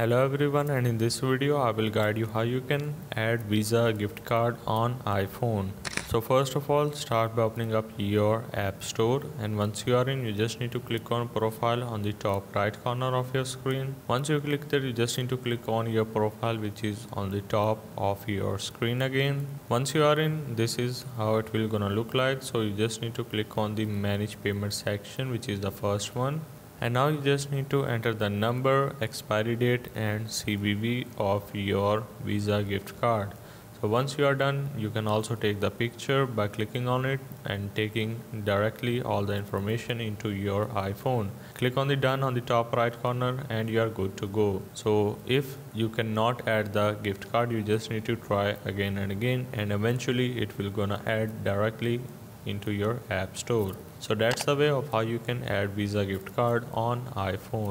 Hello everyone and in this video I will guide you how you can add Visa gift card on iPhone. So first of all start by opening up your app store and once you are in you just need to click on profile on the top right corner of your screen. Once you click there you just need to click on your profile which is on the top of your screen again. Once you are in this is how it will gonna look like so you just need to click on the manage payment section which is the first one and now you just need to enter the number expiry date and CVV of your visa gift card. So once you are done you can also take the picture by clicking on it and taking directly all the information into your iPhone. Click on the done on the top right corner and you are good to go. So if you cannot add the gift card you just need to try again and again and eventually it will gonna add directly into your app store. So that's the way of how you can add visa gift card on iphone